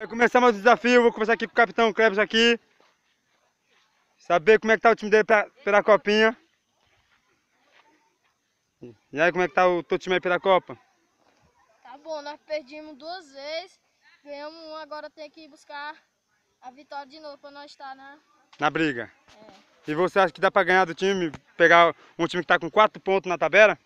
Vai começar mais o desafio, vou começar aqui com o Capitão Klebs aqui. Saber como é que tá o time dele pra, pela copinha. E aí, como é que tá o teu time aí pela Copa? Tá bom, nós perdimos duas vezes, ganhamos um, agora tem que buscar a vitória de novo pra nós estar na... Na briga. É. E você acha que dá pra ganhar do time, pegar um time que tá com quatro pontos na tabela?